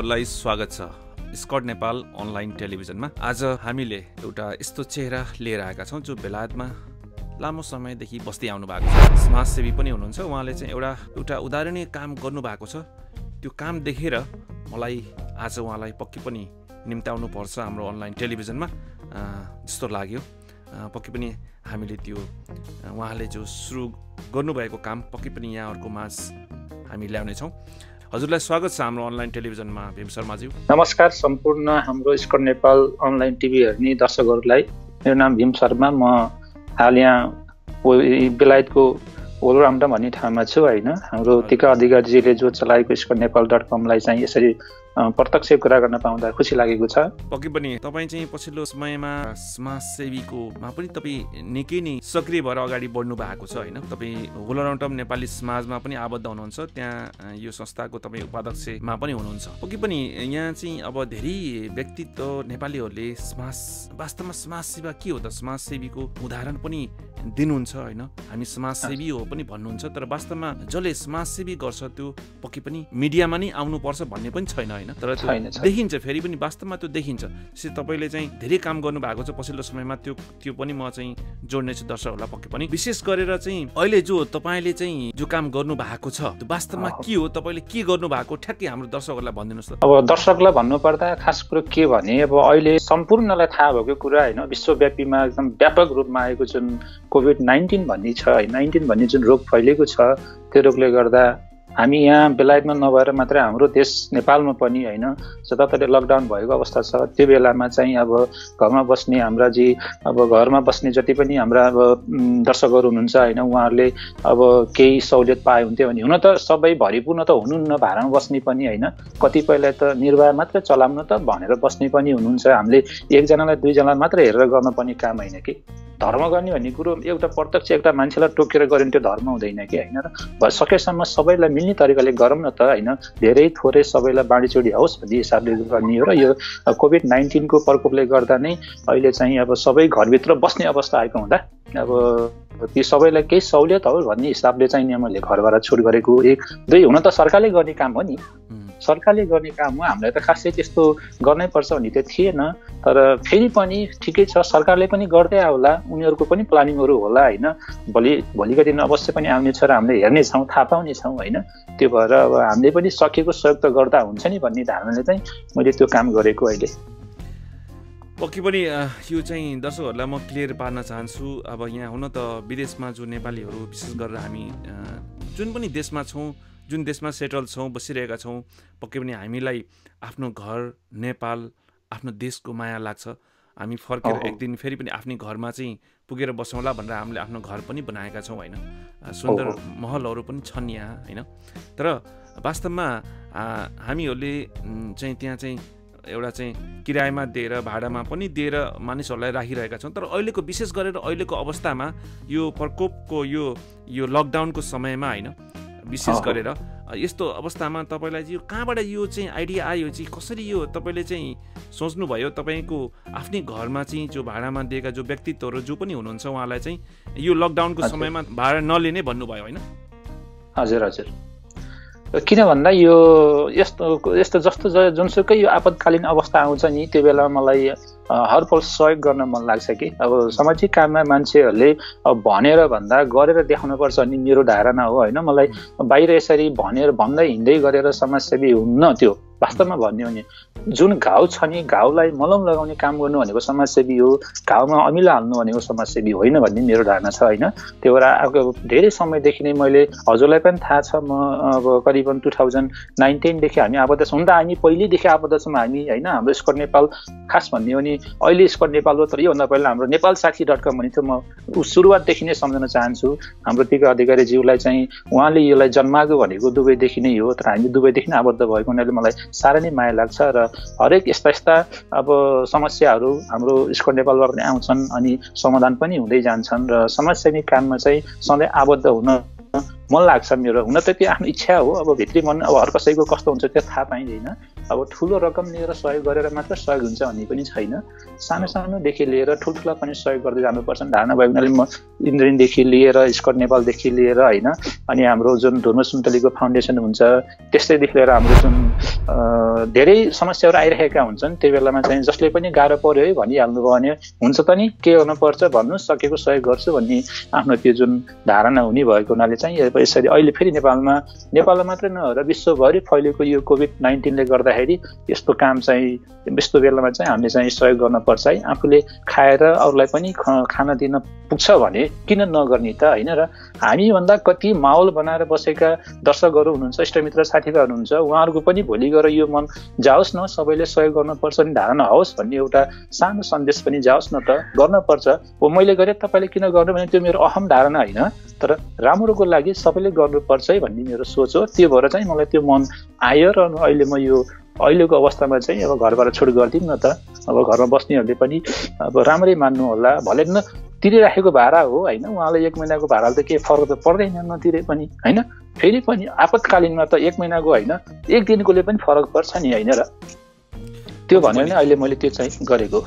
श्रोताहरूलाई स्वागत छ। स्कट नेपाल अनलाइन टेलिभिजनमा। आज हामीले एउटा यस्तो चेहरा लिएर आएका छौँ जो बेलायतमा लामो समयदेखि बस्दै आउनु भएको छ। समाजसेवी पनि हुनुहुन्छ। उहाँले चाहिँ एउटा एउटा उदाहरणीय काम गर्नुभएको छ। त्यो काम देखेर मलाई आज उहाँलाई पक्कै पनि निम्ताउनु पर्छ हाम्रो अनलाइन टेलिभिजनमा। जस्तो लाग्यो। पक्कै पनि हामीले त्यो उहाँले जो सुरु गर्नुभएको काम पक्कै पनि यहाँहरूको माझ हामी ल्याउनेछौँ। हजुरलाई स्वागत छ हाम्रो अनलाइन टेलिभिजनमा भीम शर्माज्यू। नमस्कार सम्पूर्ण हाम्रो स्कट नेपाल अनलाइन टिभी हेर्ने दर्शकहरूलाई। मेरो नाम भीम शर्मा म हाल यहाँ बेलायतको ओलराम्डा भन्ने ठाउँमा छु होइन। हाम्रो टिका अधिकारीजीले जो चलाएको स्कट नेपाल डट कमलाई चाहिँ यसरी प्रत्यक्ष कुरा गर्न पाउँदा खुसी लागेको छ। पक्कै पनि। तपाईँ चाहिँ पछिल्लो समयमा समाजसेवीकोमा पनि तपाईँ निकै नै सक्रिय भएर अगाडि बढ्नु भएको छ होइन? तपाईँ होलराउन्टम नेपाली समाजमा पनि आबद्ध हुनुहुन्छ। त्यहाँ यो संस्थाको तपाईँ उपाध्यक्षमा पनि हुनुहुन्छ। पक्कै पनि यहाँ चाहिँ अब धेरै व्यक्तित्व नेपालीहरूले समाज वास्तवमा समाजसेवा के हो त? समाजसेवीको उदाहरण पनि दिनुहुन्छ होइन? हामी समाजसेवी हो पनि भन्नुहुन्छ तर वास्तवमा जसले समाजसेवी गर्छ त्यो पक्कै पनि मिडियामा नै आउनुपर्छ भन्ने पनि छैन होइन? तर देखिन्छ फेरि पनि वास्तवमा त्यो देखिन्छ। त्यसरी तपाईँले चाहिँ धेरै काम गर्नु भएको छ पछिल्लो समयमा त्यो त्यो पनि म चाहिँ जोड्नेछु दर्शकहरूलाई पक्कै पनि। विशेष गरेर चाहिँ अहिले जो तपाईँले चाहिँ जो काम गर्नु भएको छ त्यो वास्तवमा के हो? तपाईँले के गर्नु भएको ठ्याक्कै हाम्रो दर्शकहरूलाई भनिदिनुहोस् त। अब दर्शकलाई भन्नुपर्दा खास कुरो के भने अब अहिले सम्पूर्णलाई थाहा भएको कुरा होइन विश्वव्यापीमा एकदम व्यापक रूपमा आएको जुन कोभिड नाइन्टिन भन्ने छ नाइन्टिन भन्ने जुन रोग फैलेको छ त्यो रोगले गर्दा हामी यहाँ बेलायतमा नभएर मात्रै हाम्रो देश नेपालमा पनि होइन जताततै लकडाउन भएको अवस्था छ। त्यो बेलामा चाहिँ अब घरमा बस्ने हाम्रा जी अब घरमा बस्ने जति पनि हाम्रा अब दर्शकहरू हुनुहुन्छ होइन उहाँहरूले अब केही सहुलियत पाए हुन्थ्यो भने हुन त सबै भरिपूर्ण त हुनुहुन्न भाडामा बस्ने पनि होइन। कतिपयलाई त निर्वाह मात्रै चलाउनु त भनेर बस्ने पनि हुनुहुन्छ। हामीले एकजनालाई दुईजनालाई मात्रै हेरेर गर्नुपर्ने काम होइन कि। धर्म गर्ने भन्ने कुरो एउटा प्रत्यक्ष एउटा मान्छेलाई टोकेर गऱ्यो भने त्यो धर्म हुँदैन कि होइन र सकेसम्म सबैलाई मिल्ने तरिकाले गरौँ न त होइन। धेरै थोरै सबैलाई बाँडीचुडी होस् भन्ने हिसाबले गर्ने हो र यो कोभिड नाइन्टिनको प्रकोपले गर्दा नै अहिले चाहिँ अब सबै घरभित्र बस्ने अवस्था आएको हुँदा अब ती सबैलाई केही सहुलियत होस् भन्ने हिसाबले चाहिँ मैले घरबाट छुट गरेको एक दुई हुन त सरकारले गर्ने काम हो नि। सरकारले गर्ने काम हो हामीलाई त खासै त्यस्तो गर्नै पर्छ भन्ने त थिएन। तर फेरि पनि ठिकै छ सरकारले पनि गर्दै आउला उनीहरूको पनि प्लानिङहरू होला होइन। भोलि भोलिको दिन अवश्य पनि आउनेछ र हामीले हेर्नेछौँ थाहा पाउनेछौँ होइन। त्यो भएर अब हामीले पनि सकेको सहयोग त गर्दा हुन्छ नि भन्ने धारणाले चाहिँ मैले त्यो काम गरेको अहिले। पक्कै पनि यो चाहिँ दर्शकहरूलाई म क्लियर पार्न चाहन्छु। अब यहाँ हुन त विदेशमा जो नेपालीहरू विशेष गरेर हामी जुन पनि देशमा छौँ जुन देशमा सेटल छौँ बसिरहेका छौँ पक्कै पनि हामीलाई आफ्नो घर नेपाल आफ्नो देशको माया लाग्छ। हामी फर्केर एक दिन फेरि पनि आफ्नै घरमा चाहिँ पुगेर बसौँला भनेर हामीले आफ्नो घर पनि बनाएका छौँ होइन? सुन्दर महलहरू पनि छन् यहाँ होइन? तर वास्तवमा हामीहरूले चाहिँ त्यहाँ चाहिँ एउटा चाहिँ किरायमा दिएर भाडामा पनि दिएर मानिसहरूलाई राखिरहेका छौँ। तर अहिलेको विशेष गरेर अहिलेको अवस्थामा यो प्रकोपको यो यो लकडाउनको समयमा होइन? विशेष गरेर। यस्तो अवस्थामा तपाईँलाई चाहिँ यो कहाँबाट यो चाहिँ आइडिया आयो चाहिँ कसरी यो तपाईँले चाहिँ सोच्नुभयो तपाईँको आफ्नै घरमा चाहिँ जो भाडामा दिएका जो व्यक्तित्वहरू जो पनि हुनुहुन्छ उहाँलाई चाहिँ यो लकडाउनको समयमा भाडा नलिने भन्नुभयो होइन? हजुर हजुर। किन भन्दा यो यस्तो यस्तो जस्तो जुनसुकै यो आपतकालीन अवस्था आउँछ नि त्यो बेला मलाई हरपल सहयोग गर्न मन लाग्छ कि? अब सामाजिक काममा मान्छेहरूले अब भनेर भन्दा गरेर देखाउनुपर्छ भन्ने मेरो धारणा हो होइन? मलाई बाहिर यसरी भनेर भन्दै हिँड्दै गरेर समाजसेवी हुन्न त्यो वास्तवमा भन्ने हो भने जुन घाउ छ नि घाउलाई मलम लगाउने काम गर्नु भनेको समाजसेवी हो घाउमा अमिलो हाल्नु भनेको समाजसेवी होइन भन्ने मेरो धारणा छ होइन? त्यो भएर अब धेरै समयदेखि नै मैले हजुरलाई पनि थाहा छ म अब करिबन टु थाउजन्ड नाइन्टिनदेखि हामी आबद्ध छौँ। त हामी पहिल्यैदेखि आबद्ध छौँ हामी होइन? हाम्रो स्कट नेपाल खास भन्ने हो भने अहिले स्कट नेपाल हो तर योभन्दा पहिला हाम्रो नेपाल साथी डट कम भनेको थियो म सुरुवातदेखि नै सम्झन चाहन्छु। हाम्रो टिका अधिकारीज्यूलाई चाहिँ उहाँले यसलाई जन्माएको भनेको दुबईदेखि नै हो तर हामी दुबईदेखि नै आबद्ध भएको हुनाले मलाई साह्रै नै माया लाग्छ र हरेक यस्ता यस्ता अब समस्याहरू हाम्रो स्कट नेपालबाट पनि आउँछन् अनि समाधान पनि हुँदै जान्छन् र समाजसेवी काममा चाहिँ सधैँ आबद्ध हुन मन लाग्छ मेरो। हुन त त्यो आफ्नो इच्छा हो अब भित्री मन अब हर कसैको कस्तो हुन्छ त्यो थाहा पाइँदैन। अब ठुलो रकम लिएर सहयोग गरेर मात्र सहयोग हुन्छ भन्ने पनि छैन। सानो सानोदेखि लिएर ठुल्ठुला पनि सहयोग गर्दै जानुपर्छ। धारणा भयो हुनाले म इन्द्रिनदेखि लिएर स्कट नेपालदेखि लिएर होइन अनि हाम्रो जुन धुर्म सुन्तलीको फाउन्डेसन हुन्छ त्यस्तैदेखि लिएर हाम्रो जुन धेरै समस्याहरू आइरहेका हुन्छन् त्यो बेलामा चाहिँ जसले पनि गाह्रो पऱ्यो है भनिहाल्नुभयो भने हुन्छ त नि के गर्नुपर्छ भन्नु सकेको सहयोग गर्छु भन्ने आफ्नो त्यो जुन धारणा हुने भएको हुनाले चाहिँ यसरी अहिले फेरि नेपालमा नेपालमा मात्रै नभएर विश्वभरि फैलेको यो कोभिड नाइन्टिनले गर्दाखेरि यस्तो काम चाहिँ यस्तो बेलामा चाहिँ हामीले चाहिँ सहयोग गर्नुपर्छ है। आफूले खाएर अरूलाई पनि खाना दिन पुग्छ भने किन नगर्ने त होइन र हामीभन्दा कति माहौल बनाएर बसेका दर्शकहरू हुनुहुन्छ इष्टमित्र साथीभाइहरू हुनुहुन्छ उहाँहरूको पनि भोलि गएर यो मन जाओस् न सबैले सहयोग गर्नुपर्छ नि धारणा होस् भन्ने एउटा सानो सन्देश पनि जाओस् न त गर्नुपर्छ हो मैले गरेँ तपाईँले किन गर्नु भने त्यो मेरो अहम धारणा होइन तर राम्रोको लागि सबैले गर्नुपर्छ है भन्ने मेरो सोच हो। त्यो भएर चाहिँ मलाई त्यो मन आयो र अहिले म यो अहिलेको अवस्थामा चाहिँ अब घरबाट छुट गरिदिउँ न त। अब घरमा बस्नेहरूले पनि अब राम्रै मान्नु होला। भले न तिरिराखेको भाडा हो होइन? उहाँलाई एक महिनाको भाडाले त केही फरक त पर्दैन नतिरे पनि होइन? फेरि पनि आपतकालीनमा त एक महिनाको होइन? एक दिनकोले पनि फरक पर्छ नि होइन र? त्यो भनेर नै अहिले मैले त्यो चाहिँ गरेको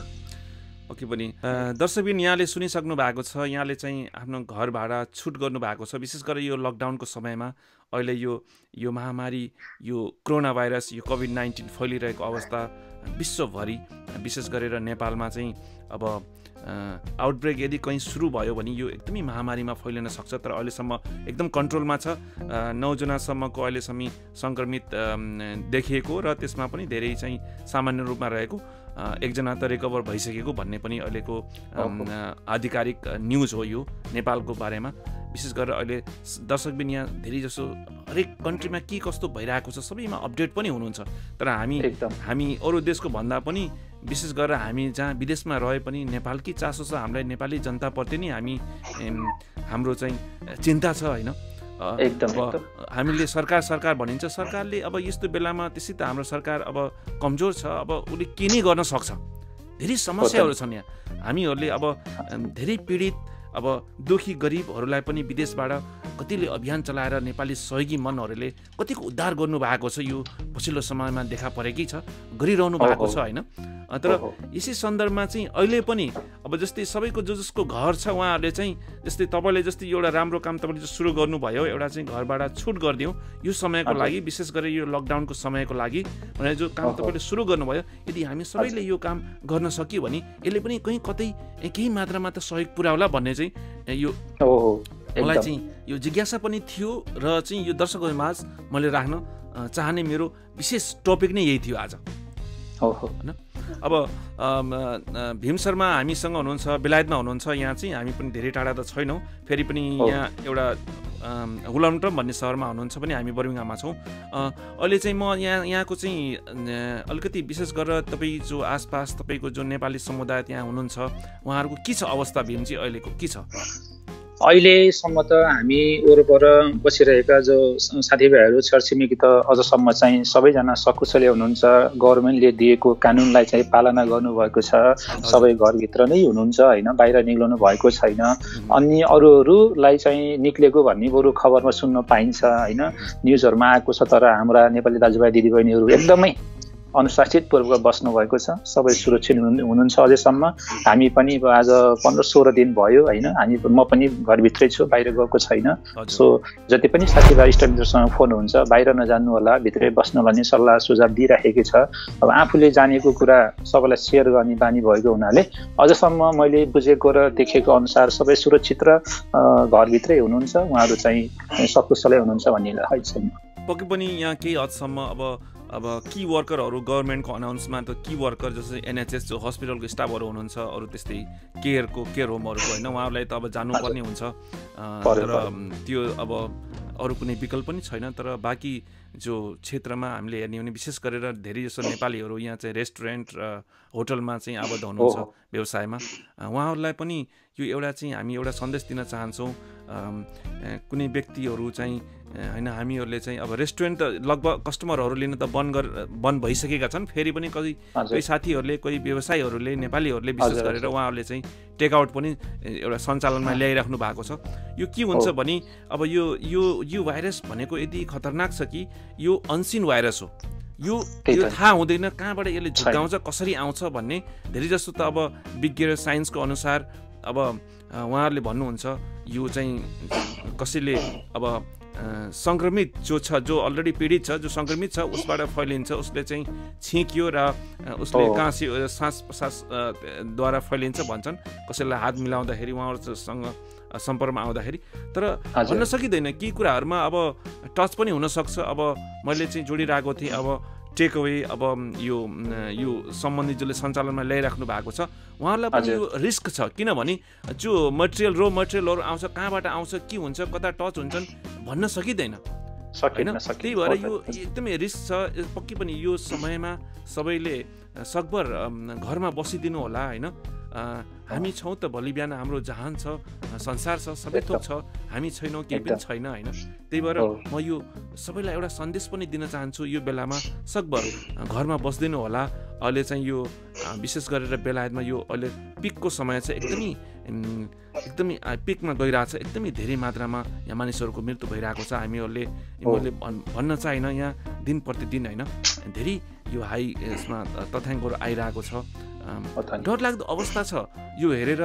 ओके पनि दर्शकबिन यहाँले सुनिसक्नु भएको छ यहाँले चाहिँ आफ्नो घर भाडा छुट गर्नुभएको छ। विशेष गरेर यो लकडाउनको समयमा अहिले यो यो महामारी यो कोरोना भाइरस यो कोभिड नाइन्टिन फैलिरहेको अवस्था विश्वभरि विशेष गरेर नेपालमा चाहिँ अब आउटब्रेक यदि कहीँ सुरु भयो भने यो एकदमै महामारीमा फैलिन सक्छ। तर अहिलेसम्म एकदम कन्ट्रोलमा छ। नौजनासम्मको अहिलेसम्म सङ्क्रमित देखिएको र त्यसमा पनि धेरै चाहिँ सामान्य रूपमा रहेको। एकजना त रिकभर भइसकेको भन्ने पनि अहिलेको आधिकारिक न्युज हो यो नेपालको बारेमा। विशेष गरेर अहिले दर्शकबिन यहाँ धेरै जसो हरेक कन्ट्रीमा के कस्तो भइरहेको छ सबैमा अपडेट पनि हुनुहुन्छ। तर हामी हामी अरू देशको भन्दा पनि विशेष गरेर हामी जहाँ विदेशमा रहे पनि नेपालकै चासो छ हामीलाई नेपाली जनताप्रति नै हामी हाम्रो चाहिँ चिन्ता छ होइन? एकदम। हामीले सरकार सरकार भनिन्छ सरकारले अब यस्तो बेलामा त्यसै त हाम्रो सरकार अब कमजोर छ अब उसले के नै गर्न सक्छ। धेरै समस्याहरू छन् यहाँ। हामीहरूले अब धेरै पीडित अब दुखी गरिबहरूलाई पनि विदेशबाट कतिले अभियान चलाएर नेपाली सहयोगी मनहरूले कतिको उद्धार गर्नुभएको छ यो पछिल्लो समयमा देखा परेकै छ गरिरहनु भएको छ होइन? तर यसै सन्दर्भमा चाहिँ अहिले पनि अब जस्तै सबैको जो जसको घर छ उहाँहरूले चाहिँ जस्तै तपाईँले जस्तै एउटा राम्रो काम तपाईँले सुरु गर्नुभयो एउटा चाहिँ घरबाट छुट गरिदिउँ यो समयको लागि विशेष गरेर यो लकडाउनको समयको लागि भनेर जो काम तपाईँले सुरु गर्नुभयो यदि हामी सबैले यो काम गर्न सक्यो भने यसले पनि कहीँ कतै केही मात्रामा त सहयोग पुऱ्याउला भन्ने चाहिँ यो मलाई चाहिँ यो जिज्ञासा पनि थियो र चाहिँ यो दर्शकहरूमाझ मैले राख्न चाहने मेरो विशेष टपिक नै यही थियो आज। होइन? अब भीम शर्मा हामीसँग हुनुहुन्छ बेलायतमा हुनुहुन्छ यहाँ चाहिँ हामी पनि धेरै टाढा त छैनौँ। फेरि पनि यहाँ एउटा हुलमटम भन्ने सहरमा हुनुहुन्छ भने हामी बर्मिङहाममा छौँ। अहिले चाहिँ म यहाँ यहाँको चाहिँ अलिकति विशेष गरेर तपाईँ जो आसपास तपाईँको जो नेपाली समुदाय त्यहाँ हुनुहुन्छ उहाँहरूको के छ अवस्था भीम चाहिँ अहिलेको? के छ? अहिलेसम्म त हामी वरपर बसिरहेका जो साथीभाइहरू छरछिमेकी त अझसम्म चाहिँ सबैजना सकुशले हुनुहुन्छ। गभर्मेन्टले दिएको कानुनलाई चाहिँ पालना गर्नुभएको छ। सबै घरभित्र नै हुनुहुन्छ होइन? बाहिर निक्लनु भएको छैन। अनि अरूहरूलाई चाहिँ निक्लेको भन्ने बरु खबरमा सुन्न पाइन्छ होइन? न्युजहरूमा आएको छ तर हाम्रा नेपाली दाजुभाइ दिदीबहिनीहरू एकदमै अनुशासितपूर्वक बस्नुभएको छ। सबै सुरक्षित हुनुहुन्छ अझैसम्म। हामी पनि आज पन्ध्र सोह्र दिन भयो होइन? हामी म पनि घरभित्रै छु बाहिर गएको छैन। सो जति पनि साथीभाइ इष्टमित्रसँग फोन हुन्छ बाहिर नजानु होला भित्रै बस्नु भन्ने सल्लाह सुझाव दिइराखेकै छ। अब आफूले जानेको कुरा सबैलाई सेयर गर्ने बानी भएको हुनाले अझसम्म मैले बुझेको र देखेको अनुसार सबै सुरक्षित र घरभित्रै हुनुहुन्छ। उहाँहरू चाहिँ सकुशलै हुनुहुन्छ भन्ने अहिलेसम्म। पक्कै पनि यहाँ केही हदसम्म अब अब कि वर्करहरू गभर्मेन्टको अनाउन्समा त कि वर्कर जस्तै एनएचएस जो हस्पिटलको स्टाफहरू हुनुहुन्छ अरू त्यस्तै केयरको केयर होमहरूको होइन उहाँहरूलाई त अब जानुपर्ने हुन्छ। र त्यो अब अरू कुनै विकल्प पनि छैन तर बाँकी जो क्षेत्रमा हामीले हेर्ने भने विशेष गरेर धेरै जसो नेपालीहरू यहाँ चाहिँ रेस्टुरेन्ट र होटलमा चाहिँ आबद्ध हुनुहुन्छ व्यवसायमा। उहाँहरूलाई पनि यो एउटा चाहिँ हामी एउटा सन्देश दिन चाहन्छौँ। कुनै व्यक्तिहरू चाहिँ होइन हामीहरूले चाहिँ अब रेस्टुरेन्ट त लगभग कस्टमरहरू लिन त बन्द गर बन्द भइसकेका छन्। फेरि पनि कति कोही साथीहरूले कोही व्यवसायीहरूले नेपालीहरूले विशेष गरेर उहाँहरूले चाहिँ टेकआउट पनि एउटा सञ्चालनमा ल्याइराख्नु भएको छ। यो के हुन्छ भने अब यो यो यो भाइरस भनेको यति खतरनाक छ कि यो अनसिन भाइरस हो। यो यो थाहा हुँदैन कहाँबाट यसले झुकाउँछ कसरी आउँछ भन्ने। धेरै जस्तो त अब विज्ञ र साइन्सको अनुसार अब उहाँहरूले भन्नुहुन्छ यो चाहिँ कसैले अब सङ्क्रमित जो छ जो अलरेडी पीडित छ जो सङ्क्रमित छ उसबाट फैलिन्छ उसले चाहिँ छिक्यो र उसले काँसी सास प्रसासद्वारा फैलिन्छ भन्छन्। कसैलाई हात मिलाउँदाखेरि उहाँहरूसँग सम्पर्कमा आउँदाखेरि। तर भन्न सकिँदैन केही कुराहरूमा अब टच पनि हुनसक्छ। अब मैले चाहिँ जोडिरहेको थिएँ अब टेक अवे अब यो यो सम्बन्धित जसले सञ्चालनमा ल्याइराख्नु भएको छ उहाँहरूलाई पनि यो रिस्क छ। किनभने जो मटेरियल रो मटेरियलहरू आउँछ कहाँबाट आउँछ के हुन्छ कता टच हुन्छन् भन्न सकिँदैन। होइन? त्यही भएर यो एकदमै रिस्क छ। पक्कै पनि यो समयमा सबैले सकभर घरमा बसिदिनु होला होइन? हामी छौँ त भोलि बिहान हाम्रो जहान छ संसार छ सबै थोक छ। हामी छैनौँ केही पनि छैन होइन? त्यही भएर म यो सबैलाई एउटा सन्देश पनि दिन चाहन्छु यो बेलामा। सकभर घरमा बस्दिनु होला। अहिले चाहिँ यो विशेष गरेर बेलायतमा यो अहिले पिकको समय चाहिँ एकदमै एकदमै पिकमा गइरहेछ। एकदमै धेरै मात्रामा यहाँ मानिसहरूको मृत्यु भइरहेको छ। हामीहरूले मैले भन्न चाहिनँ यहाँ दिन प्रतिदिन होइन? धेरै यो हाई यसमा तथ्याङ्कहरू आइरहेको छ। डरलाग्दो अवस्था छ। यो हेरेर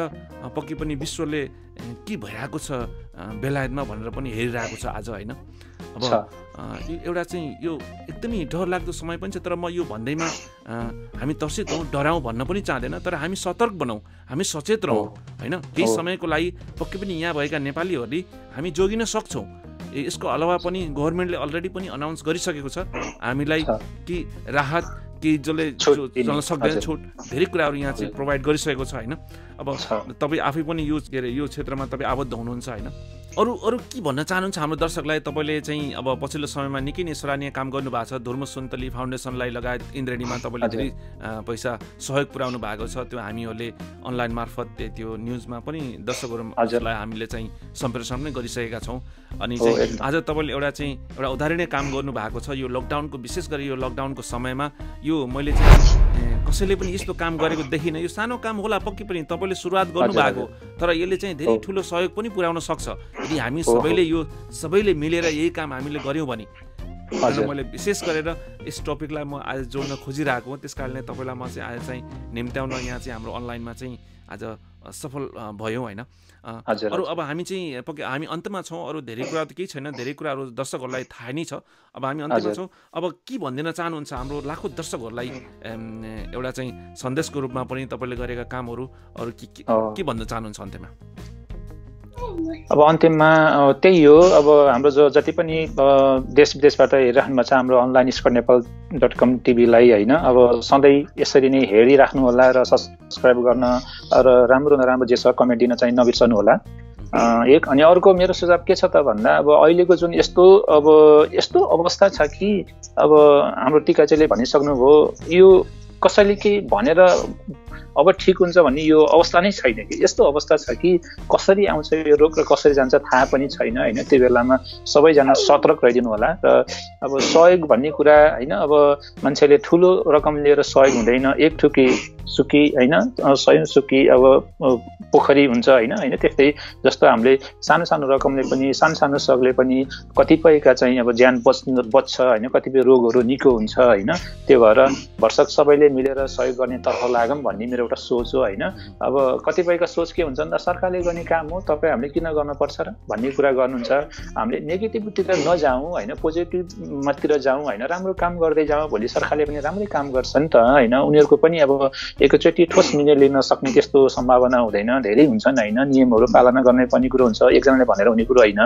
पक्कै पनि विश्वले के भइरहेको छ बेलायतमा भनेर पनि हेरिरहेको छ आज होइन? अब एउटा चाहिँ यो एकदमै डरलाग्दो समय पनि छ तर म यो भन्दैमा हामी तर्सित हौँ डराउँ भन्न पनि चाहँदैन तर हामी सतर्क बनाउँ हामी सचेत रहौँ होइन? केही समयको लागि पक्कै पनि यहाँ भएका नेपालीहरूले हामी जोगिन सक्छौँ। यसको अलावा पनि गभर्मेन्टले अलरेडी पनि अनाउन्स गरिसकेको छ। हामीलाई कि राहत केही जसले सक्दैन छुट धेरै कुराहरू यहाँ चाहिँ प्रोभाइड गरिसकेको छ होइन? अब तपाईँ आफै पनि यो के अरे यो क्षेत्रमा तपाईँ आबद्ध हुनुहुन्छ होइन? अरू अरू के भन्न चाहनुहुन्छ? हाम्रो दर्शकलाई तपाईँले चाहिँ अब पछिल्लो समयमा निकै नै सराहनीय काम गर्नुभएको छ। धुर्म सुन्तली फाउन्डेसनलाई लगायत इन्द्रेणीमा तपाईँले धेरै पैसा सहयोग पुर्याउनु भएको छ। त्यो हामीहरूले अनलाइन मार्फत त्यो न्युजमा पनि दर्शकहरूलाई हामीले चाहिँ सम्प्रेषण पनि गरिसकेका छौँ। अनि चाहिँ आज तपाईँले एउटा चाहिँ एउटा उदाहरणीय काम गर्नुभएको छ। यो लकडाउनको विशेष गरी यो लकडाउनको समयमा यो मैले चाहिँ कसैले पनि यस्तो काम गरेको देखिनँ। यो सानो काम होला पक्कै पनि तपाईँले सुरुवात गर्नुभएको। तर यसले चाहिँ धेरै ठुलो सहयोग पनि पुर्याउन सक्छ। यदि हामी सबैले यो सबैले मिलेर यही काम हामीले गऱ्यौँ भने। मैले विशेष गरेर यस टपिकलाई म आज जोड्न खोजिरहेको हो। त्यस कारणले तपाईँलाई म चाहिँ आज चाहिँ निम्त्याउन यहाँ चाहिँ हाम्रो अनलाइनमा चाहिँ आज सफल भयौँ होइन? अरू अब हामी चाहिँ पक्कै हामी अन्तमा छौँ अरू धेरै कुरा त केही छैन धेरै कुराहरू दर्शकहरूलाई थाहा नै छ। अब हामी अन्तमा छौँ। अब के भनिदिन चाहनुहुन्छ हाम्रो लाखौँ दर्शकहरूलाई एउटा चाहिँ सन्देशको रूपमा पनि तपाईँले गरेका कामहरू अरू के के भन्न चाहनुहुन्छ अन्त्यमा? अब अन्तिममा त्यही हो। अब हाम्रो जो जति पनि देश विदेशबाट हेरिराख्नु भएको छ हाम्रो अनलाइन स्कर नेपाल डट कम टिभीलाई होइन। अब सधैँ यसरी नै हेरिराख्नु होला र सब्सक्राइब गर्न र राम्रो नराम्रो जे छ कमेन्ट दिन चाहिँ नबिर्सनु होला। एक अनि अर्को मेरो सुझाव के छ त भन्दा अब अहिलेको जुन यस्तो अब यस्तो अवस्था छ कि अब हाम्रो टिकाचीले भनिसक्नुभयो यो कसैले केही भनेर अब ठिक हुन्छ भन्ने यो अवस्था नै छैन कि। यस्तो अवस्था छ कि कसरी आउँछ यो रोग र कसरी जान्छ थाहा पनि छैन होइन? त्यो बेलामा सबैजना सतर्क रहिदिनु होला र अब सहयोग भन्ने कुरा होइन? अब मान्छेले ठुलो रकम लिएर सहयोग हुँदैन एक ठुकी सुकी होइन? सय सुकी अब पोखरी हुन्छ होइन? होइन त्यस्तै जस्तो हामीले सानो सानो रकमले पनि सानो सानो सकले पनि कतिपयका चाहिँ अब ज्यान बच बच्छ होइन? कतिपय रोगहरू निको हुन्छ होइन? त्यो भएर भर्सक सबैले मिलेर सहयोग गर्ने तर्फ लागौँ भन्ने मेरो एउटा सोच हो होइन? अब कतिपयका सोच के हुन्छ भन्दा सरकारले गर्ने काम हो तपाईँ हामीले किन गर्नुपर्छ र भन्ने कुरा गर्नुहुन्छ। हामीले नेगेटिभतिर नजाउँ होइन? पोजिटिभमातिर जाउँ होइन? राम्रो काम गर्दै जाउँ भोलि सरकारले पनि राम्रै काम गर्छ नि त होइन? उनीहरूको पनि अब एकैचोटि ठोस निर्णय लिन सक्ने त्यस्तो सम्भावना हुँदैन। धेरै हुन्छन् होइन? नियमहरू पालना गर्ने पनि कुरो हुन्छ एकजनाले भनेर हुने कुरो होइन।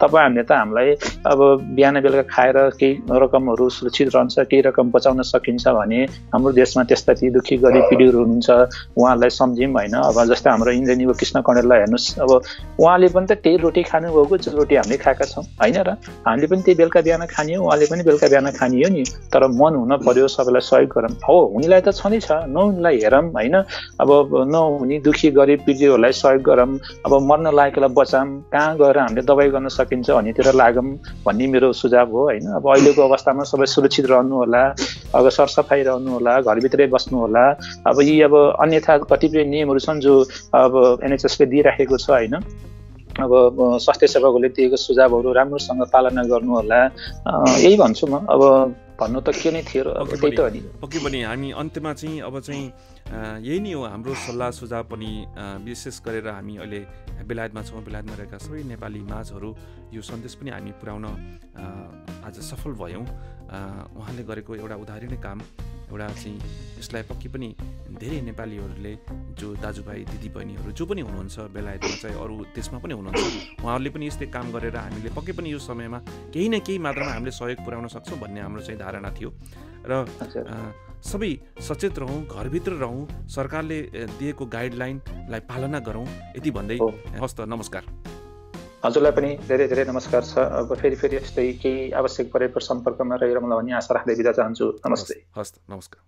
तपाईँहरूले त हामीलाई अब बिहान बेलुका खाएर केही रकमहरू सुरक्षित रहन्छ केही रकम बचाउन सकिन्छ भने हाम्रो देशमा त्यस्ता ती दुःखी गरिब पिँढीहरू हुनुहुन्छ। उहाँहरूलाई सम्झौँ होइन। अब जस्तै हाम्रो इन्द्रनिको कृष्ण कणेललाई हेर्नुहोस् अब उहाँले पनि त त्यही रोटी खानुभएको जो रोटी हामीले खाएका छौँ होइन र? हामीले पनि त्यही बेलुका बिहान खाने हो उहाँले पनि बेलुका बिहान खाने हो नि तर मन हुन पर्यो सबैलाई सहयोग गरौँ। हो हुनेलाई त छँदैछ नहुनेलाई हेरौँ होइन? अब नहुने दुःखी गरिब पिँढीहरूलाई सहयोग गरौँ अब मर्न लागेकोलाई बचाऊँ कहाँ गएर हामीले दबाई गर्न सकिन्छ भन्नेतिर लागौँ भन्ने मेरो सुझाव हो होइन? अब अहिलेको अवस्थामा सबै सुरक्षित रहनु होला अब सरसफाइ रहनु होला घरभित्रै बस्नु होला अब यी अब अन्यथा कतिपय नियमहरू छन् जो अब एनएचएसले दिइराखेको छ होइन। अब स्वास्थ्य सेवकहरूले दिएको सुझावहरू राम्रोसँग पालना गर्नु होला यही भन्छु म। अब भन्नु त के नै थियो र त्यही त हो नि पक्कै पनि हामी अन्त्यमा चाहिँ अब चाहिँ यही नै हो हाम्रो सल्लाह सुझाव पनि विशेष गरेर हामी अहिले बेलायतमा छौँ बेलायतमा रहेका सबै नेपाली माझहरू यो सन्देश पनि हामी पुर्याउन आज सफल भयौँ। उहाँले गरेको एउटा उदाहरणीय काम एउटा चाहिँ यसलाई पक्कै पनि धेरै नेपालीहरूले जो दाजुभाइ दिदीबहिनीहरू जो पनि हुनुहुन्छ बेलायतमा चाहिँ अरू देशमा पनि हुनुहुन्छ उहाँहरूले पनि यस्तै काम गरेर हामीले पक्कै पनि यो समयमा केही न केही मात्रामा हामीले सहयोग पुर्याउन सक्छौँ भन्ने हाम्रो चाहिँ धारणा थियो। र सबै सचेत रहौँ घरभित्र रहौँ सरकारले दिएको गाइडलाइनलाई पालना गरौँ यति भन्दै हस् त नमस्कार। हजुरलाई पनि धेरै धेरै नमस्कार छ। अब फेरि फेरि यस्तै केही आवश्यक परेको सम्पर्कमा रहेर मलाई भन्ने आशा राख्दै बिदा चाहन्छु। नमस्ते। हस् नमस्कार।